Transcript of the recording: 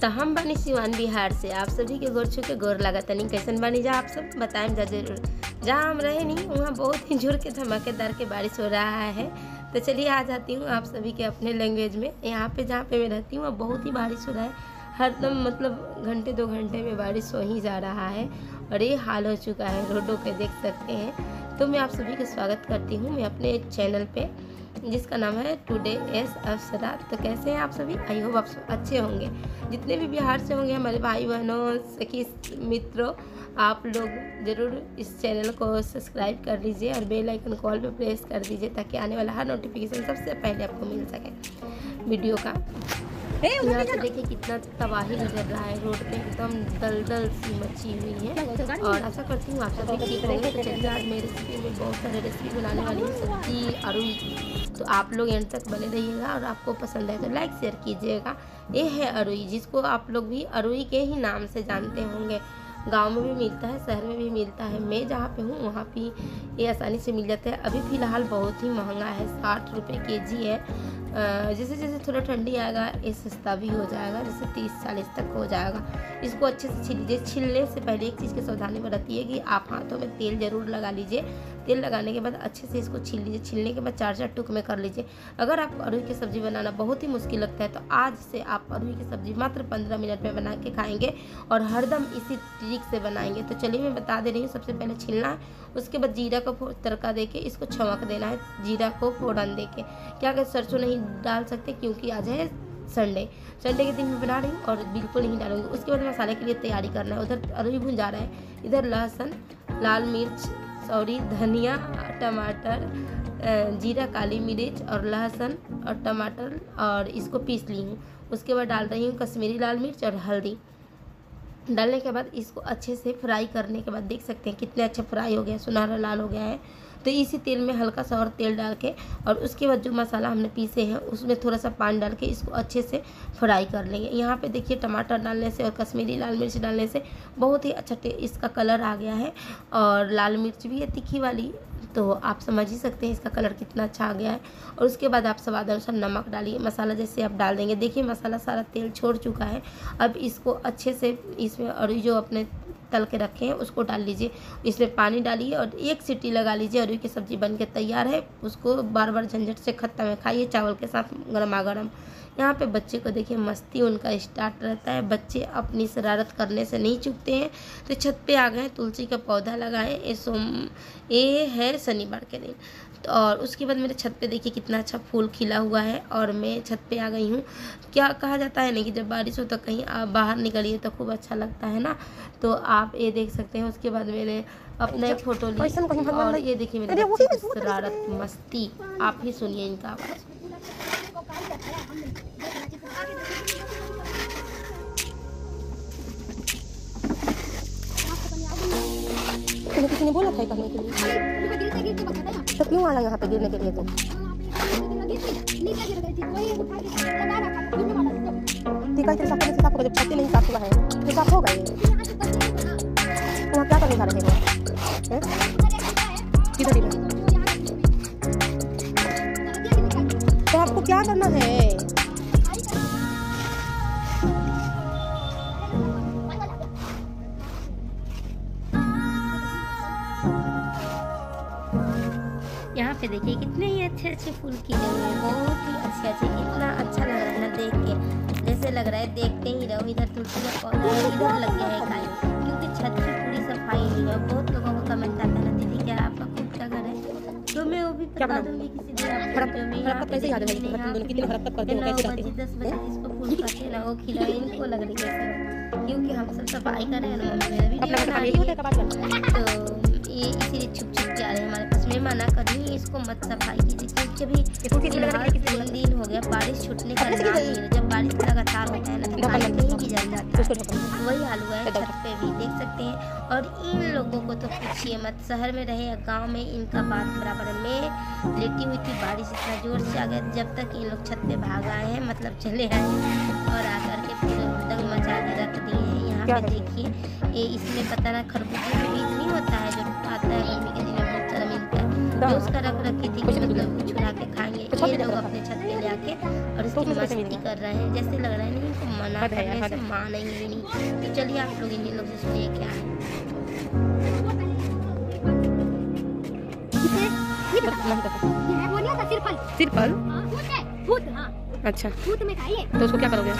चमन बिहार से। आप सभी के गोर छू के गोर लगा तनी कैसन बनी? जा आप सब बताएँ, जा ज़रूर। जहाँ हम रहे नहीं, वहाँ बहुत ही ज़ोर के धमाकेदार के बारिश हो रहा है। तो चलिए आ जाती हूँ आप सभी के अपने लैंग्वेज में। यहाँ पे, जहाँ पे मैं रहती हूँ, वहाँ बहुत ही बारिश हो रहा है। हरदम मतलब घंटे, दो घंटे में बारिश हो ही जा रहा है और ये हाल हो चुका है, रोडों के देख सकते हैं। तो मैं आप सभी का स्वागत करती हूँ, मैं अपने चैनल पे। जिसका नाम है टुडे एस अफसरा तो कैसे हैं आप सभी? आई होप आप सब अच्छे होंगे। जितने भी बिहार से होंगे हमारे भाई बहनों सखी मित्रों आप लोग ज़रूर इस चैनल को सब्सक्राइब कर लीजिए और बेल आइकन कॉल पे प्रेस कर दीजिए ताकि आने वाला हर नोटिफिकेशन सबसे पहले आपको मिल सके वीडियो का। यहाँ पे देखिए कितना तबाही नज़र रहा है रोड पे। एकदम दलदल सी मची हुई है। और आशा करती हूँ आप सभी ठीक होंगे। तो चलिए आज मेरी रेसिपी में बहुत सारे रेसिपी बनाने वाली हूँ। सब्ज़ी की तो आप लोग एंड तक बने रहिएगा और आपको पसंद है तो लाइक, शेयर कीजिएगा। ये है अरुई, जिसको आप लोग भी अरुई के ही नाम से जानते होंगे। गाँव में भी मिलता है, शहर में भी मिलता है। मैं जहाँ पे हूँ, वहाँ पे ये आसानी से मिल जाता है। अभी फ़िलहाल बहुत ही महँगा है, साठ रुपये के जी है। जैसे जैसे थोड़ा ठंडी आएगा, ये सस्ता भी हो जाएगा, जैसे तीस चालीस तक हो जाएगा। इसको अच्छे से छील लीजिए। छीलने से पहले एक चीज़ की सावधानी बरतिए है कि आप हाथों में तेल ज़रूर लगा लीजिए। तेल लगाने के बाद अच्छे से इसको छील लीजिए। छीलने के बाद चार चार टुक में कर लीजिए। अगर आपको अरुई की सब्ज़ी बनाना बहुत ही मुश्किल लगता है तो आज से आप अरुई की सब्ज़ी मात्र पंद्रह मिनट में बना के खाएँगे और हरदम इसी ट्रिक से बनाएँगे। तो चलिए मैं बता दे रही हूँ, सबसे पहले छीलना है, उसके बाद जीरा का तड़का दे के इसको छमक देना है, जीरा को फोड़न दे के क्या सरसों नहीं डाल सकते क्योंकि आज है संडे संडे के दिन मैं बना रही हूँ और बिल्कुल नहीं डालूँगी। उसके बाद मसाले के लिए तैयारी करना है। उधर अरुई भुन जा रहा है। इधर लहसुन, लाल मिर्च, सॉरी, धनिया, टमाटर जीरा, काली मिर्च और लहसुन और टमाटर और इसको पीस ली हूँ। उसके बाद डाल रही हूँ कश्मीरी लाल मिर्च और हल्दी। डालने के बाद इसको अच्छे से फ्राई करने के बाद देख सकते हैं कितने अच्छे फ्राई हो गया सुनहरा लाल हो गया है। तो इसी तेल में हल्का सा और तेल डाल के और उसके बाद जो मसाला हमने पीसे हैं, उसमें थोड़ा सा पानी डाल के इसको अच्छे से फ्राई कर लेंगे। यहाँ पे देखिए टमाटर डालने से और कश्मीरी लाल मिर्च डालने से बहुत ही अच्छा इसका कलर आ गया है और लाल मिर्च भी है तीखी वाली तो आप समझ ही सकते हैं इसका कलर कितना अच्छा आ गया है। और उसके बाद आप स्वाद अनुसार नमक डालिए। मसाला जैसे आप डाल देंगे, देखिए मसाला सारा तेल छोड़ चुका है। अब इसको अच्छे से इसमें और जो अपने तल के रखे हैं, उसको डाल लीजिए। इसमें पानी डालिए और एक सीटी लगा लीजिए और की सब्ज़ी बन के तैयार है। उसको बार बार झंझट से ख़त्म है। खाइए चावल के साथ गर्मा गर्म यहाँ पे बच्चे को देखिए, मस्ती उनका स्टार्ट रहता है। बच्चे अपनी शरारत करने से नहीं चुकते हैं। तो छत पे आ गए, तुलसी का पौधा लगाए। ये सोम, ये है शनिवार के दिन। और उसके बाद मेरे छत पे देखिए कितना अच्छा फूल खिला हुआ है और मैं छत पे आ गई हूँ क्या कहा जाता है ना कि जब बारिश हो तो कहीं आप बाहर निकलिए तो खूब अच्छा लगता है ना तो आप ये देख सकते हैं उसके बाद मैंने अपने फ़ोटो ली और ये देखिए मेरे शरारत मस्ती आप ही सुनिए इनका आवाज़ किसी ने बोला था करने के लिए? तो क्यों आना यहाँ पे गिरने के लिए है साफ़ नहीं साफ़ हुआ है तो साफ़ होगा वहाँ क्या करने जा रहे हो? तो आपको क्या करना है? यहाँ पे देखिए कितने ही अच्छे अच्छे फूल खिले हुए हैं। बहुत ही अच्छे अच्छे इतना अच्छा लग रहा है ना देख के। जैसे लग रहा है देखते ही रहो इधर तुलसी का पौधा है इधर लग गया है खाई क्योंकि छत की पूरी सफ़ाई नहीं है। बहुत लोगों को कमेंट आता है ना दीदी क्या आपका खुद का घर है? तो मैं वो भी बता दूँगी किसी दिन आपको जो मैं यहाँ पे दस बजे जिसको फूल काटे ना वो खिला इनको लग रही है क्योंकि हम सब सफ़ाई कर रहे हैं ना तो ये इसीलिए छुप छुप के आ रहे हैं हमारे पास। मैं मना कर रही हूँ इसको मत सफ़ाई कीजिए। क्योंकि अभी तीन दिन हो। गया बारिश छूटने का नाम नहीं है। जब बारिश लगातार होता है ना तो पानी कहीं भी जल जाता है। वही हाल हुआ है छत पे भी देख सकते हैं। और इन लोगों को तो पूछिए मत शहर में रहे या गाँव में इनका बात बराबर है। मैं लेटी हुई थी बारिश इतना ज़ोर से आ गया जब तक इन लोग छत पे भाग आए हैं मतलब चले आए और आकर के पूरे मचा के रख दिए हैं। यहाँ पे देखिए ये इसमें पता ना खरबूजे बीज जो आता गर्मी के दिन में बहुत सारा मिलता तो उसका रख रखी थी मतलब छुड़ा के खाएँगे। ये लोग अपने छत पे ले आके और तो से कैसे मस्ती कर रहे हैं। जैसे लग रहा है नहीं इनको मना है करने से मानेंगे ही नहीं तो चलिए आप लोग इन लोग से सुनिए क्या है होता सिरफल। हाँ, भूत है। भूत हाँ। अच्छा। भूत में खाइए। तो उसको क्या करोगे?